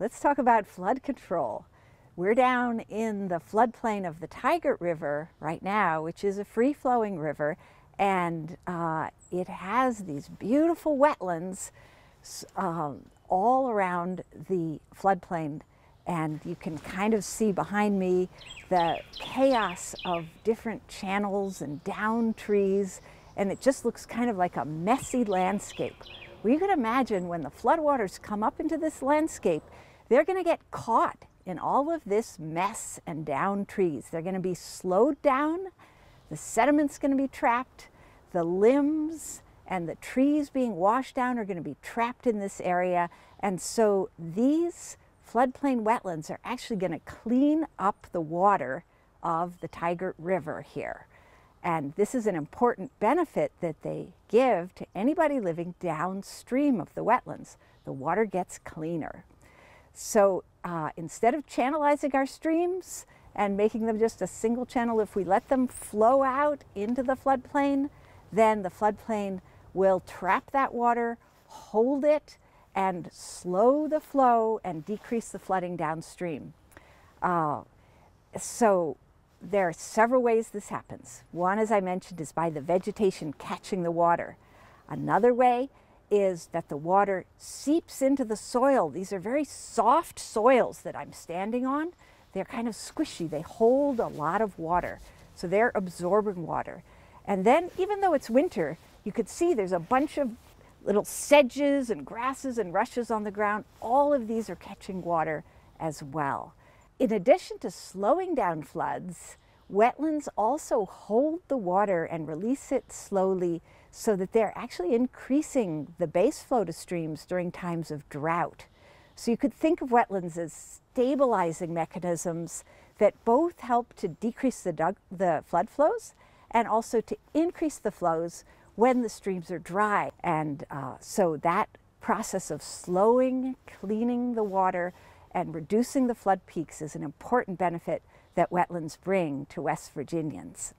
let's talk about flood control. We're down in the floodplain of the Tygart River right now, which is a free flowing river, and uh, it has these beautiful wetlands um, all around the floodplain. And you can kind of see behind me the chaos of different channels and down trees, and it just looks kind of like a messy landscape. Well, you can imagine when the floodwaters come up into this landscape, they're going to get caught in all of this mess and down trees. They're going to be slowed down, the sediment's going to be trapped, the limbs and the trees being washed down are going to be trapped in this area. And so these floodplain wetlands are actually going to clean up the water of the Tygart River here. And this is an important benefit that they give to anybody living downstream of the wetlands. The water gets cleaner. So uh, instead of channelizing our streams and making them just a single channel, if we let them flow out into the floodplain, then the floodplain will trap that water, hold it, and slow the flow and decrease the flooding downstream. Uh, so there are several ways this happens. One, as I mentioned, is by the vegetation catching the water. Another way is that the water seeps into the soil. These are very soft soils that I'm standing on. They're kind of squishy. They hold a lot of water. So they're absorbing water. And then, even though it's winter, you could see there's a bunch of little sedges and grasses and rushes on the ground. All of these are catching water as well. In addition to slowing down floods, wetlands also hold the water and release it slowly so that they're actually increasing the base flow to streams during times of drought. So you could think of wetlands as stabilizing mechanisms that both help to decrease the, the flood flows and also to increase the flows when the streams are dry. And uh, so that process of slowing, cleaning the water, and reducing the flood peaks is an important benefit that wetlands bring to West Virginians.